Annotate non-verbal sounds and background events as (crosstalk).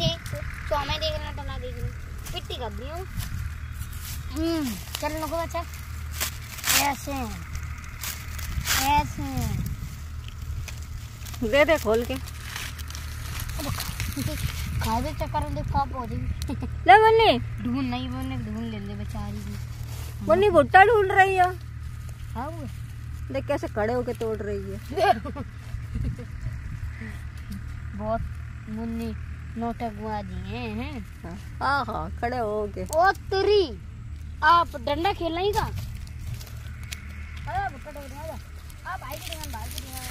थे तो मैं देख रहा ना देख रही पिट्टी कर दी हूँ। हम्म चल नको बच्चा। ऐसे। ऐसे। दे दे खोल के। खा दे चक्कर देख कहाँ पहुँची ले बन्नी ढूंढ नहीं बोलने ढूंढ ले ले बेचारी की बन्नी भुट्टा ढूंढ रही है। हाँ वो। देख कैसे खड़े होके तोड़ रही है। (laughs) बहुत मुन्नी। नोटक गुआ दिए हैं। हाँ हाँ खड़े हो के ओ तेरी आप डंडा खेल नहीं का अरे बुट्टा डोर आ जा आप आई के दुकान बाहर के डिंगन